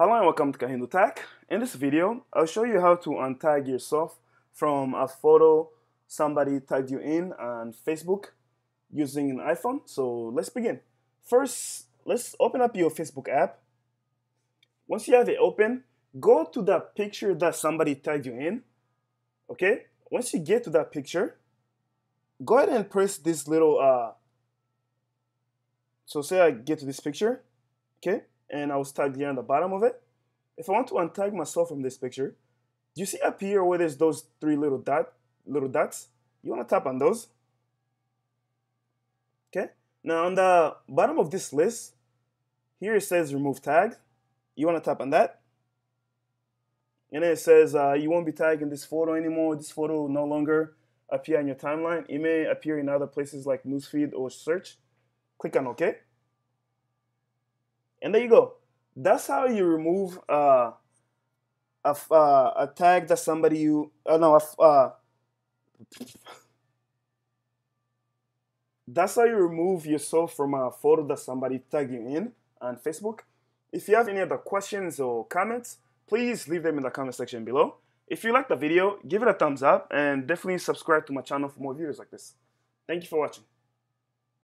Hello and welcome to Kahindo Tech. In this video, I'll show you how to untag yourself from a photo somebody tagged you in on Facebook using an iPhone. So let's begin. First, let's open up your Facebook app. Once you have it open, go to that picture that somebody tagged you in. Okay? Once you get to that picture, go ahead and press this little uh so say I get to this picture, okay, and I was tagged here on the bottom of it. If I want to untag myself from this picture, do you see up here where there's those three little dot little dots? You want to tap on those. Okay. Now on the bottom of this list, here it says remove tag. You want to tap on that. And then it says uh, you won't be tagging this photo anymore. This photo will no longer appear in your timeline. It may appear in other places like newsfeed or search. Click on OK. And there you go. That's how you remove uh, a, uh, a tag that somebody you, uh, no, a, uh, that's how you remove yourself from a photo that somebody tagged you in on Facebook. If you have any other questions or comments, please leave them in the comment section below. If you like the video, give it a thumbs up and definitely subscribe to my channel for more videos like this. Thank you for watching.